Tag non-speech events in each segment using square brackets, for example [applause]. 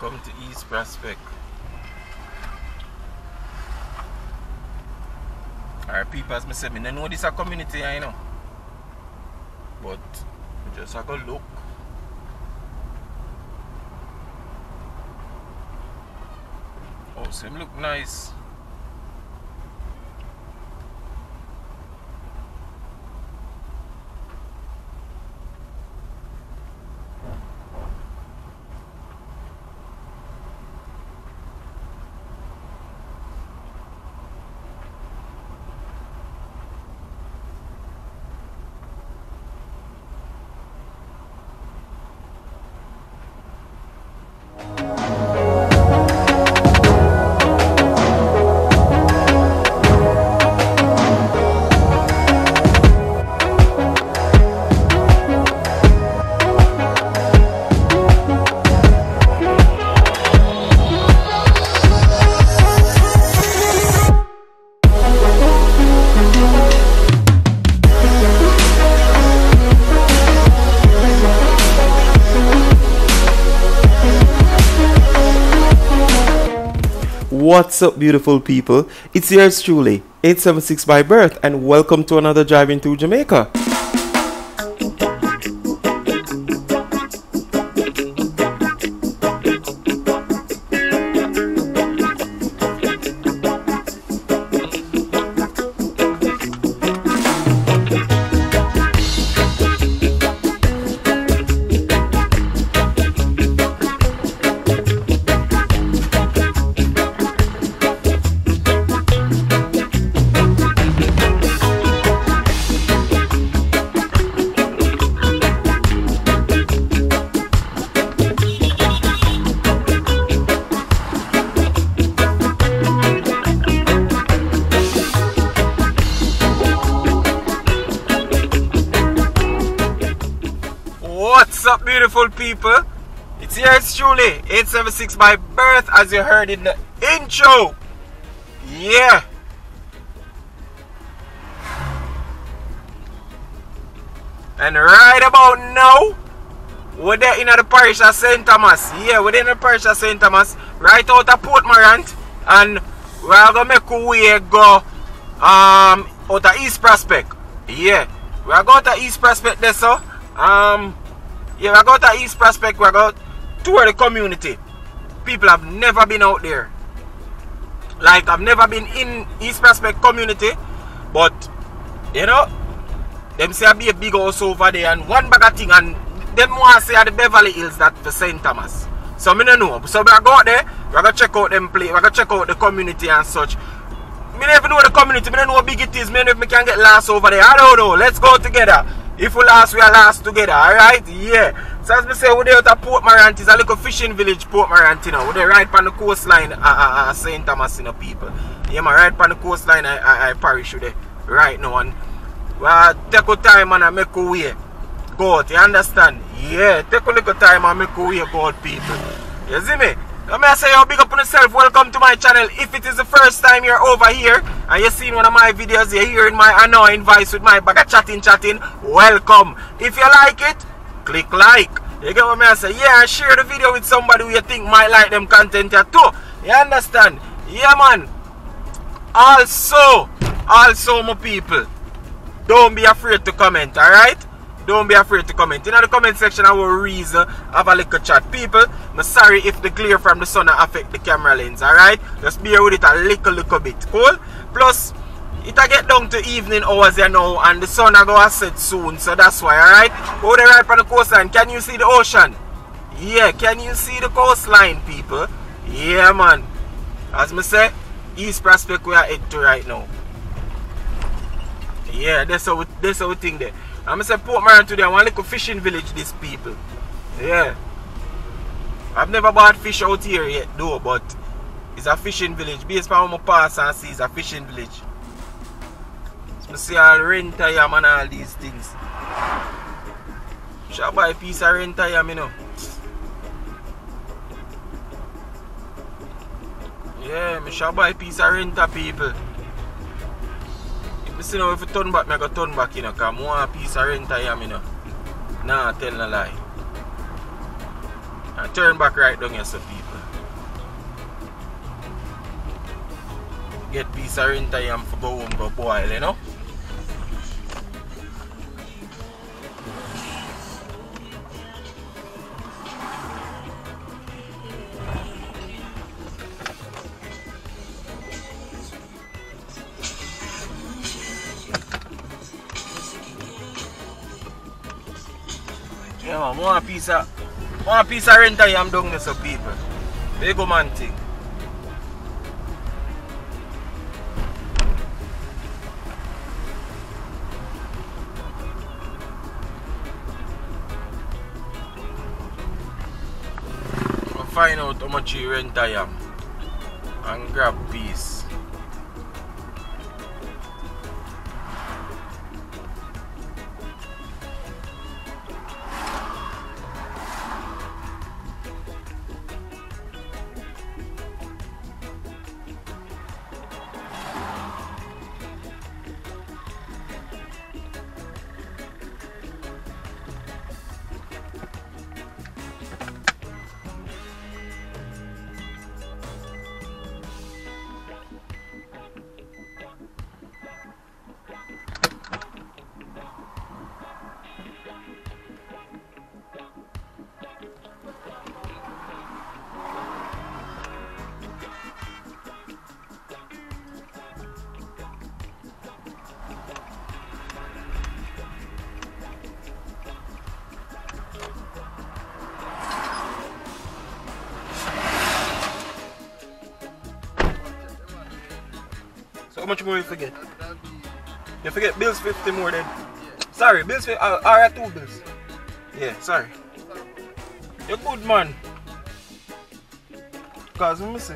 Welcome to East Prospect. Alright, people, as I said, I know this is a community, I know. But, just have a look. Oh, so look nice. What's up, beautiful people? It's yours truly, 876 by birth, and welcome to another Driving Through Jamaica. People? It's yours truly, 876 by birth, as you heard in the intro. Yeah. And right about now, we're there in the parish of St. Thomas. Yeah, we're in the parish of St. Thomas, right out of Port Morant. And we're going to make our way go um, out of East Prospect. Yeah, we're going to East Prospect there, so. Um, yeah, we're going to East Prospect, going to tour the community. People have never been out there. Like, I've never been in East Prospect community, but, you know, them say I be a big house over there and one bag of thing and them want say at the Beverly Hills that for St. Thomas. So me don't know. So we go out there, we're gonna check out them play, we're gonna check out the community and such. Me never know the community, me don't know how big it is, me don't know if me can get lost over there. I don't know. Let's go together. If we last, we are last together, alright? Yeah. So as me say, we're there at Port Morant, it's a little fishing village, Port Morant, you know. We're there right on the coastline, uh, uh, uh, St. Thomas, you know, people. Yeah, man, right on the coastline, I, I, I parish there, right now. And well, take our time and I make our way. Go out, you understand? Yeah, take a little time and make our way, go out, people. You see me? Let me say you big up on yourself. Welcome to my channel. If it is the first time you're over here and you're seeing one of my videos, you're hearing my annoying voice with my bag of chatting, chatting, welcome. If you like it, click like. You get what I say? Yeah, share the video with somebody who you think might like them content here too. You understand? Yeah, man. Also, also, my people, don't be afraid to comment, alright? Don't be afraid to comment. In the comment section, I will reason have a little chat. People, I'm sorry if the glare from the sun affect the camera lens, alright? Just bear with it a little, little bit. Cool? Plus, it a get down to evening hours you know and the sun a go set soon so that's why alright go there right on the coastline can you see the ocean yeah can you see the coastline people yeah man as me say east prospect we are head to right now yeah that's how we, that's how we think there i'm say port Morant today one little fishing village these people yeah i've never bought fish out here yet though but it's a fishing village based on my pass and see it's a fishing village I see all rent tire man all these things. Shall buy a piece of rent tire me know. Yeah, me shall buy a piece of rent people. Me see now if I turn back, I go turn back you know, cause I want a piece of rent tire me know. Nah, tell no lie. And turn back right down here so people. Get piece of rent yam for go home go boil, you know? One piece of rent yam down there so people. Big man thing. Find out how much you rent I am and grab piece. Much more you forget? You forget bills 50 more then. Sorry, bills 50. Uh, alright, two bills. Yeah, sorry. You're good man. Cause let me see.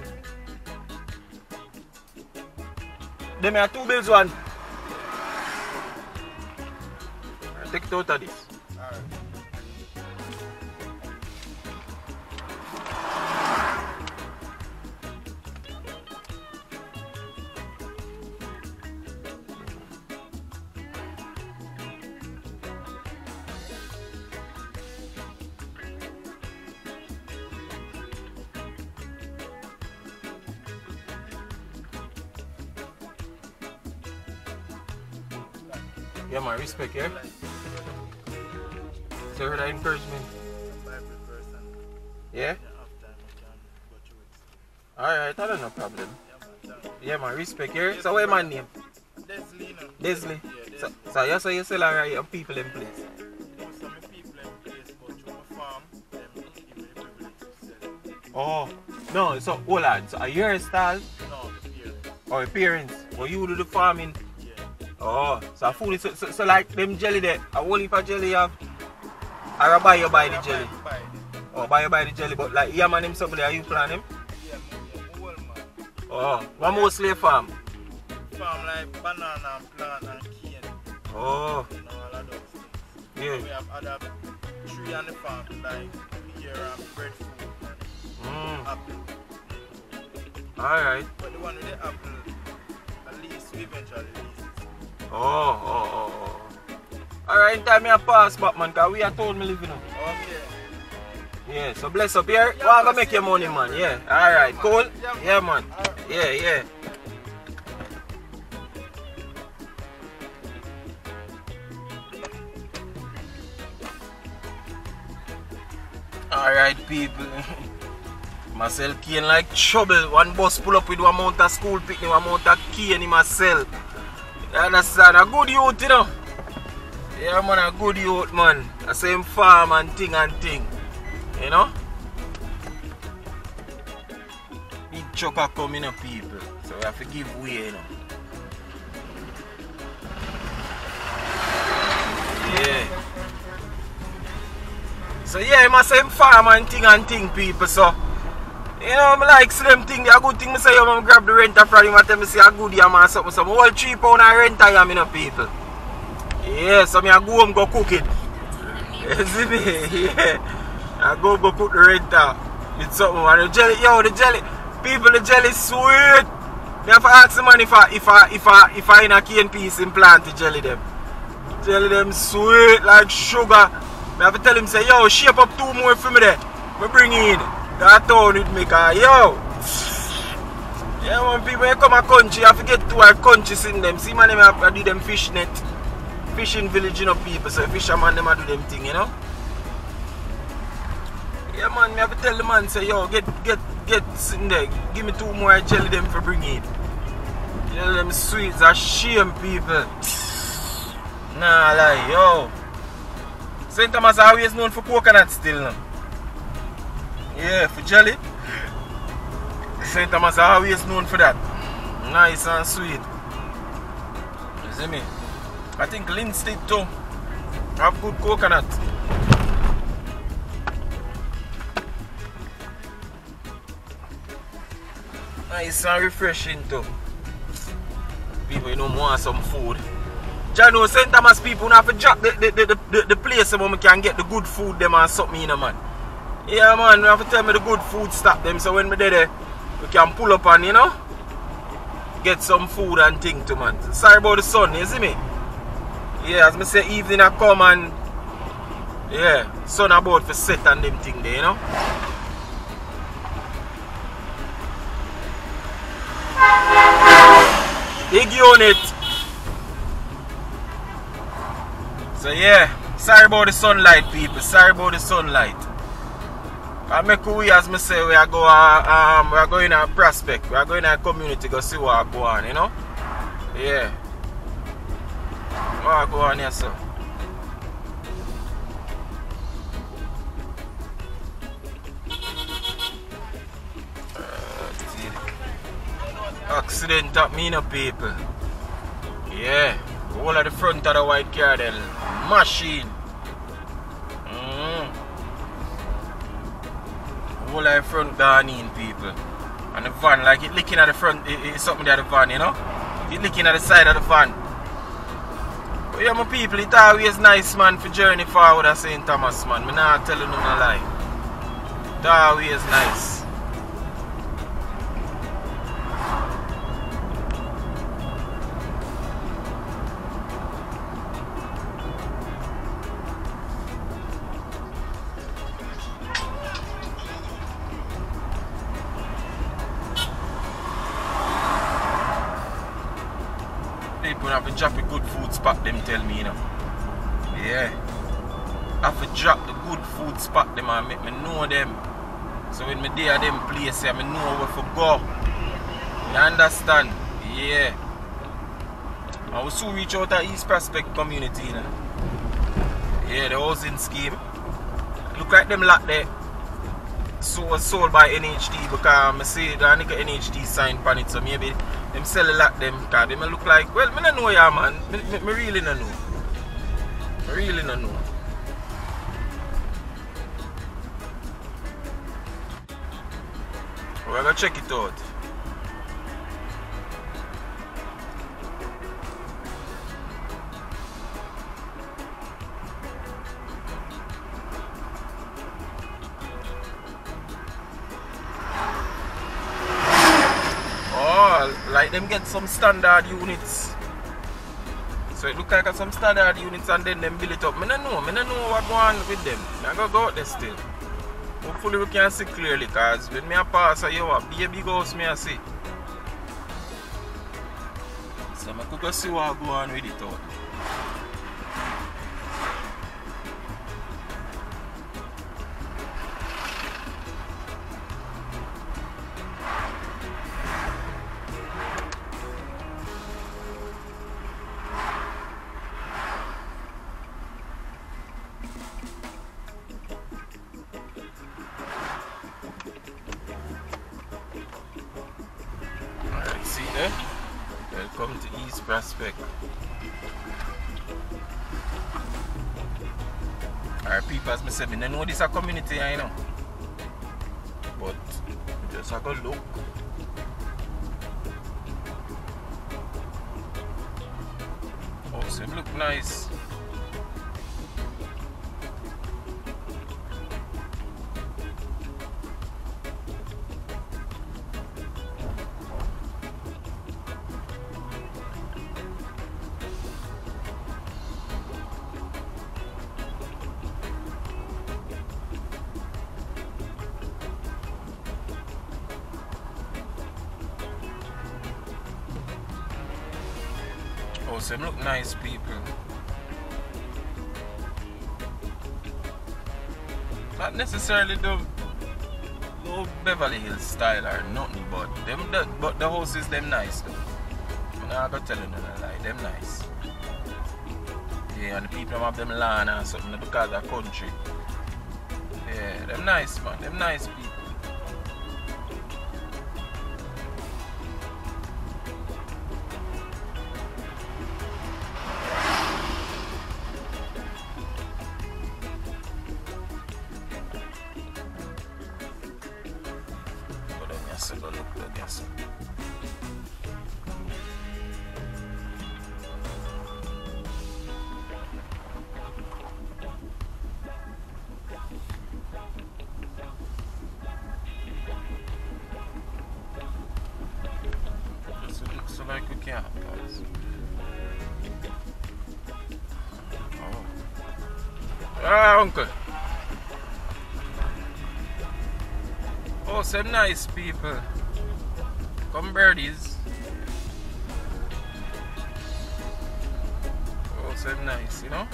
Them are two bills one. Take it out of this. Man, yeah? So heard that encouragement. Yeah? Alright, I don't know problem. Yeah man, respect, yeah? So what my name? Desley. So, so you say you sell alright your people in place. Oh, no, so hold on. So are you your style or parents? Or you do the farming? Oh, so food is so, so, so like them jelly there, a whole heap of jelly you have. Or I buy you buy the jelly. Oh, buy you buy the jelly, but like yeah man him something there, you plan him? Oh, one mostly farm. Farm like banana and plant and cane, Oh, know, all of those things. yeah. We have other tree on the farm like pear and breadfruit Mm, and apple. alright. But the one with the apple, at least we eventually lease. Oh, oh, oh, oh. Alright, time me a pass back man, cause we are told me living up. Okay. Yeah, so bless up here. Yeah, to man, make your money, man. Yeah. Alright, cool. Yeah, man. Yeah, man. Yeah, yeah. Alright, people. [laughs] Myself cane like trouble. One bus pull up with one amount of school picnic, one amount of cane in myself. You understand? A good youth, you know. Yeah, man, a good youth, man. The same farm and thing and thing. You know? Big trucker coming up, people. So we have to give way, you know. Yeah. So yeah, I'm a same farm and thing and thing, people. So you know, I like slim thing. A good thing, I say, I'm grab the renter from him and tell me say a good yam or something. So I hold three pound of renter yam, you know, people. Yeah, so me I go home go cook it. [laughs] You see me? Yeah. I go go cook the renter with something. And the jelly, yo, the jelly, people, the jelly sweet. Me have to ask the man if I, if I, if I, if I in a cane piece implant the jelly them. Jelly them sweet like sugar. Me have to tell him say, yo, shape up two more for me there. me bring in. That town with me, cause yo. Yeah, man, people when come a country, you have to our countries in them. See, man, them to do them fish net. Fishing village, you know, people. So, fisherman, them a do them thing, you know. Yeah, man, me have to tell the man, say, yo, get, get, get in there. Give me two more jelly them for bring in. You know, them sweets are shame, people. Nah, like yo. St. Thomas always known for coconut still? Yeah, for jelly. St. Thomas always known for that. Nice and sweet. You see me? I think Linstead too have good coconut. Nice and refreshing too. People you know want some food. John know St. Thomas people have to drop the, the, the, the, the place where we can get the good food them and something you know man. Yeah man, we have to tell me the good food stop them so when we there we can pull up and you know get some food and thing to man. Sorry about the sun, you see me? Yeah, as me say evening I come and yeah, sun about for set and them thing there, you know. Big unit. So yeah, sorry about the sunlight people, sorry about the sunlight. I make we as me say we are go uh, um we are going to prospect, we are going to community go see what go on, you know? Yeah. What go on here sir? Uh, accident at me no people. Yeah. All at the front of the white car then machine. Of the front gone in people. And the van like it licking at the front it, it's something at the van, you know? It licking at the side of the van. But yeah my people, it always nice man for journey forward at St. Thomas man. Me not telling no lie. It always nice. Yeah. Have to drop the good food spot them and make me know them. So when me there them place I me know where to go. You understand? Yeah. I will soon reach out to East Prospect community you know. Yeah, the housing scheme. Look like them lot there. So was sold by NHT because I see the nigga NHT signed on it, so maybe them sell a lot them cause they may look like well me don't know ya man. Me really don't know. Really don't know. We're gonna check it out. Oh, like them get some standard units. So it look like some standard units and then them build it up. Me don't know. Me don't know what go on with them. I go go out there still. Hopefully we can see clearly cause when me pass you a baby house me see. So I could go see what go on with it out. A I know. But just a go look. Oh, it look nice. Nice people. Not necessarily the no Beverly Hills style or nothing, but them the, but the houses them nice though. I'm not gonna tell you no lie, them nice. Yeah, and the people have them land and something because of country. Yeah, them nice man, them nice people. Can, guys. Oh. Ah, uncle. Oh, some nice people. Come birdies. Oh, some nice, you know?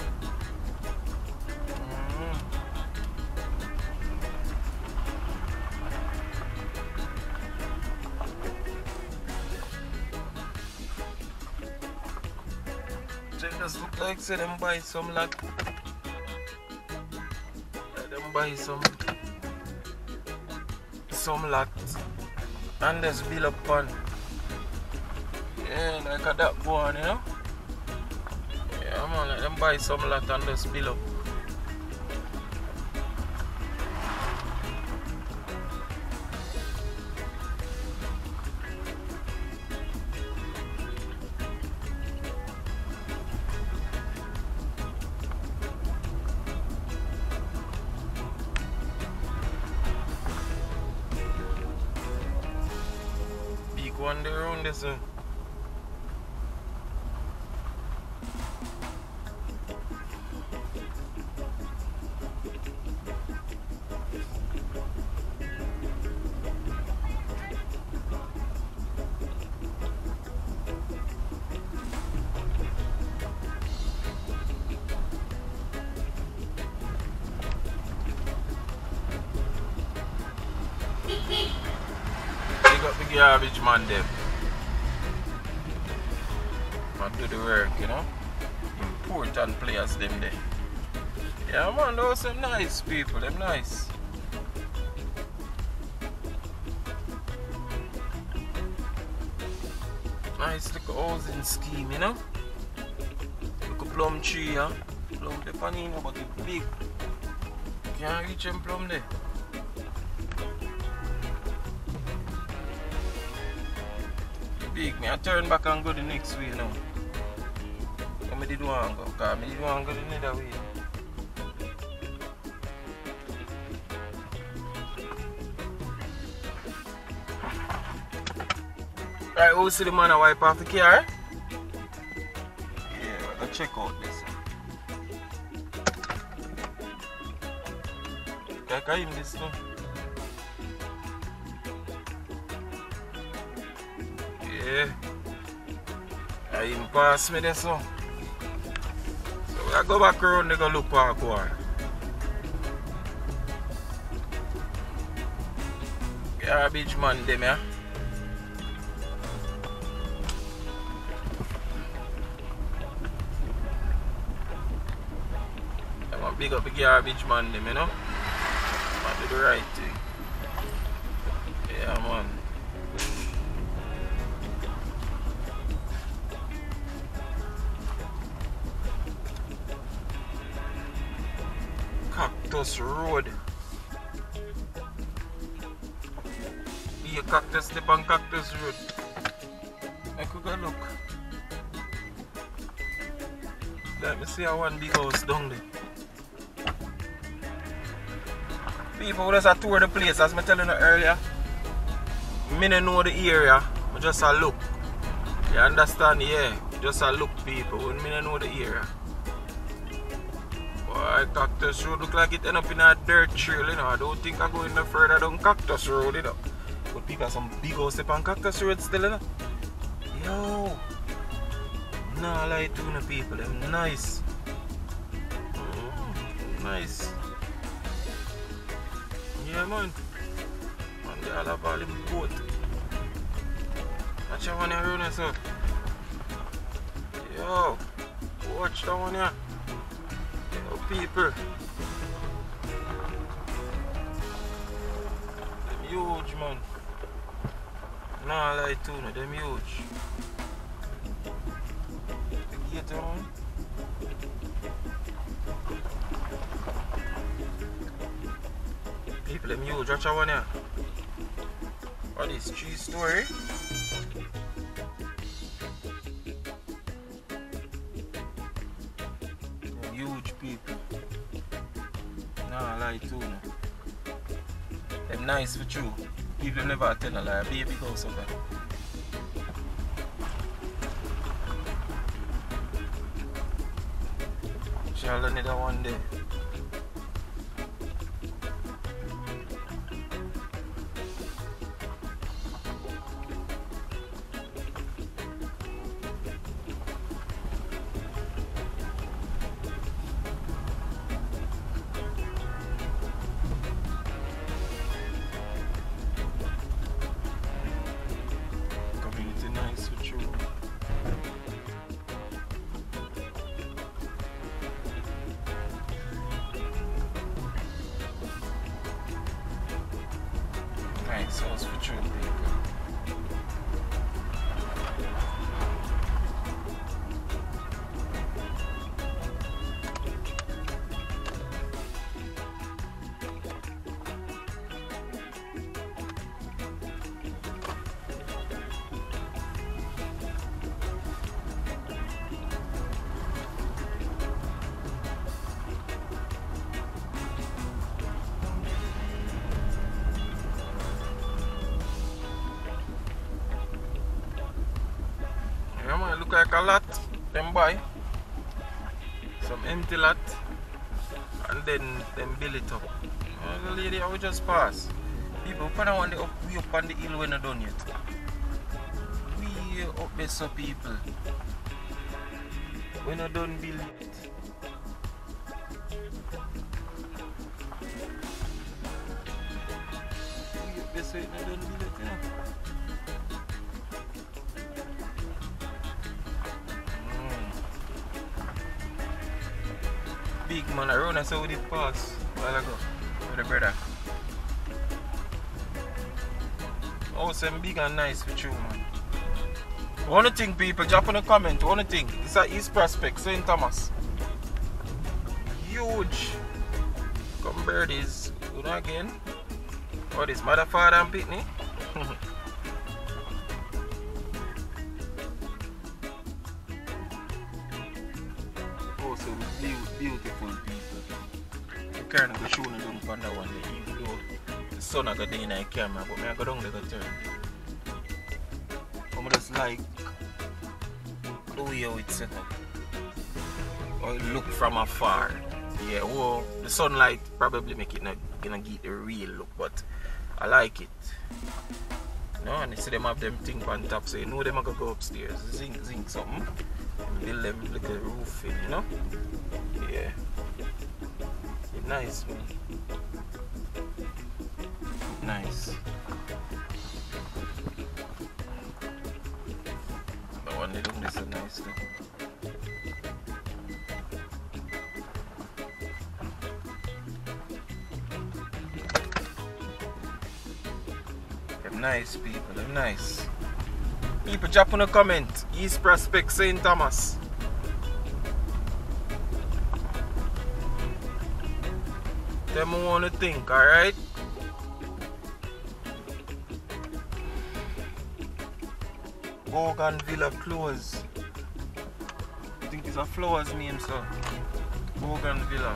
They just look like say them buy some like like them buy some some lot. And just build up on. Yeah like a that one you know? Yeah man like them buy some lot and just build up there the garbage man them. The work, you know. Important players them there. Yeah man, those some nice people, them nice. Nice little housing scheme, you know. Look a plum tree? Plum the panina, but it's big. Can't reach them plum there. big. Me I turn back and go the next way now. Go the other way. Right, we'll see the man a wipe off the car. Yeah, go check out this. Kaya kaya him this no. Yeah. I him pass me this so. We go back around and go look car. Garbage man them yeah. I want big up the garbage man them, you know. Man do the right thing. A cactus step on Cactus Road. I could go look. Let me see how one big house down there. People who just a tour the place, as I telling you earlier. Me no know the area, I just a look. You understand? Yeah, just a look people. When me no know the area. Boy, Cactus Road look like it end up in a dirt trail, you know. I don't think I go no further down Cactus Road, you know. People some big house up on Cactus Road still, know. Yo, Nah, lie to the people, them nice. Mm, nice. Yeah, man. And they all have all them boat. Watch that one here, so. Yo, watch that one here. Yo, people. Nah, lie to you, them huge. The gate, man. People, them huge. Watch that one here. What is tree story? Them huge people. Nah, lie to you. Them nice for true. People never tell a lie. Baby house over there. Shall another one day. Nice look like a lot. Them buy. Some empty lot. And then them build it up. Uh, the lady I will just pass. People of want the up we up on the hill when not done yet. We up there so people. We not done build it. We up there so it done build it, you man us how we did pass a while ago with the brother. Oh, some big and nice with you, man. One thing, people, drop in the comment. One thing, this is East Prospect, St. Thomas. Huge. Come birdies. Good again. What is mother, father, and pitney? [laughs] so beau- beautiful people. You can't go no down on that one day, even though the sun I got in the camera, but I go down there turn. I'm just like oh, the way how it's set up. Or look from afar. Yeah, well, the sunlight probably make it not gonna get the real look, but I like it. No, and you see them have them thing on top, so you know them are gonna go upstairs, zinc, zinc something, and build them little roof in, you know? Yeah. Nice, man. Nice. The one they doing this is nice too. Nice people, them nice. People drop in a comment. East Prospect St. Thomas. Them who wanna think, alright? Gorgon Villa close. I think it's a flowers name, sir. Gorgon Villa.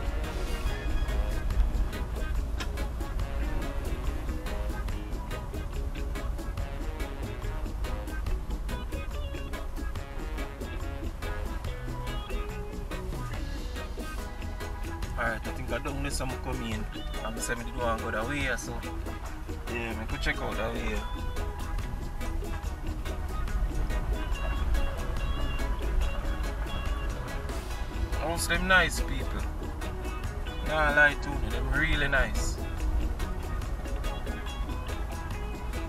Some come in. I'm saying me want to go that way, so yeah, I could check out that way. House them nice people. Nah lie to me, them really nice.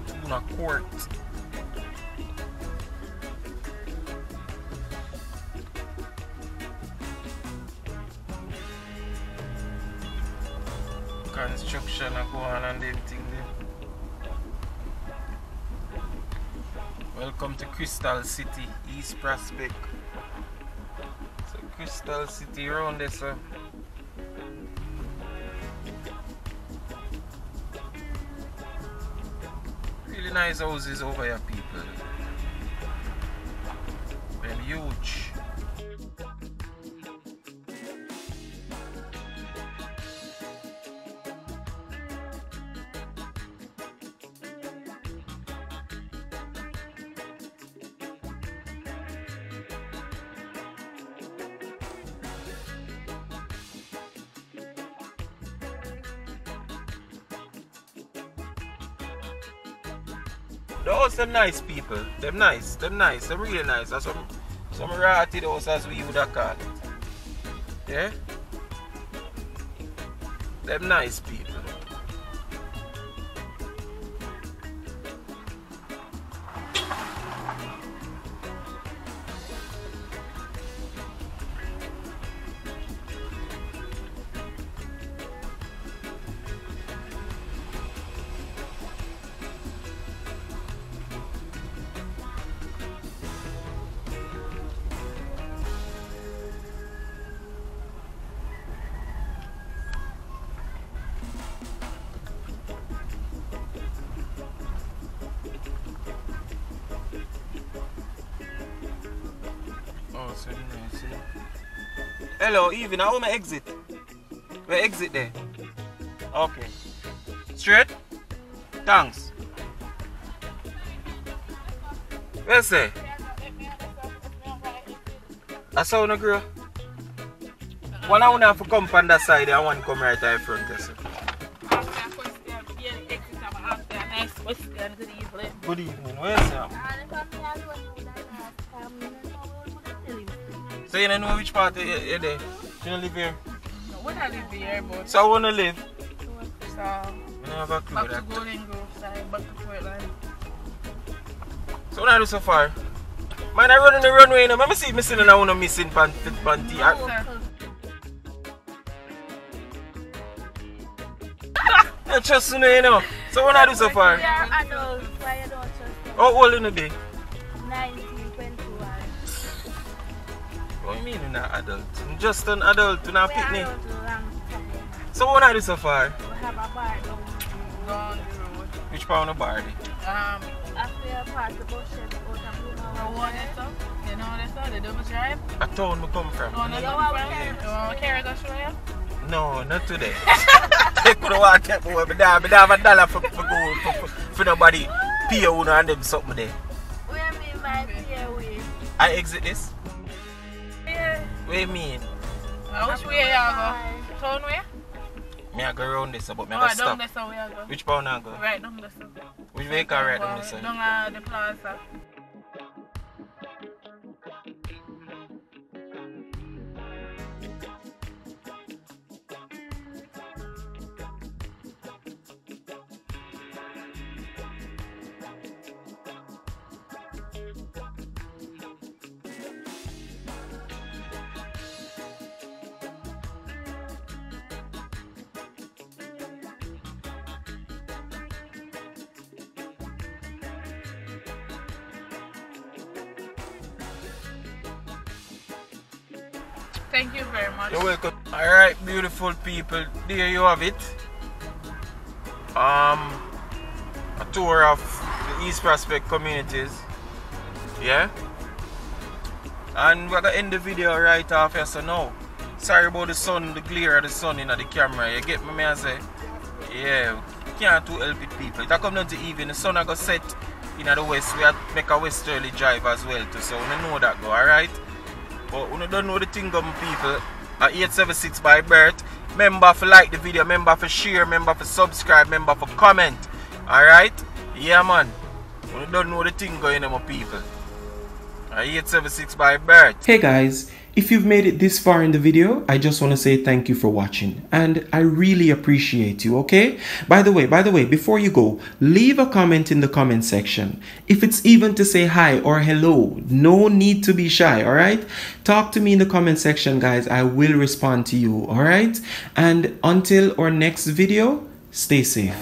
Tuna court. Construction a go on and them thing there. Welcome to Crystal City, East Prospect. So Crystal City around there, so. Really nice houses over here, people. Those them nice people. Them nice. Them nice. Them really nice. That's some some ratty those as we would have call it. Yeah? Them nice people. Hello, Even. How am I exit? Where exit there? Okay. Straight? Thanks. Where say? I saw no girl. One I wanna have to come from that side and one come right in front. Yes, sir. Good evening. Where Sam? So you don't know which part you- you're there? You don't live here? When I live here, but So I wanna live. so I don't have a clue back to that. Golden Grove side, back to Portland. So what I do so far? Man, I run on the runway, you know. Let me see if missing and I want to missing panty. panty. I, I trust you, know, you know. So what I do so far? We are adults, why you don't trust them? How old you be? 1921. Mean you're not adult? I'm just an adult, you're not We picnic. adults long time. So what are you so far? We have a bar down Down the road. Which part of the bar? there? Um, after you pass the bus shed out of Blue the Mountain one Drive. that's up, you know that's up, the double drive. A town me come from. The one that's You up want front. You want carrots I show you? No, not today. [laughs] they could have walked up over me down. Me don't have a dollar for, for, go, for, for, for nobody pay you and them something there. We are me my peer way. I exit this? Yeah. What you mean? Uh, which way you go? Town way? Me I go around this, but me I Oh, go down stop. there so we are go. Which pound I go? Right down there so. Which vehicle right on this side? Down uh, the plaza. Thank you very much. You're welcome. Alright, beautiful people. There you have it. Um a tour of the East Prospect communities. Yeah? And we're gonna end the video right off here so now. Sorry about the sun, the glare of the sun in the camera. You get me, me I say? Yeah, can't too help it people. It come down to even the sun I go set in the west. We have make a westerly drive as well too. So we know that go, alright? But when don't know the thing come people, at 876 by birth, remember to like the video, remember to share, remember to subscribe, remember to comment. Alright? Yeah man. You don't know the thing going on my people. At 876 by birth. Hey guys, If you've made it this far in the video, I just want to say thank you for watching and I really appreciate you, okay? By the way, by the way, before you go, leave a comment in the comment section. If it's even to say hi or hello, no need to be shy, all right? Talk to me in the comment section, guys. I will respond to you, all right? And until our next video, stay safe.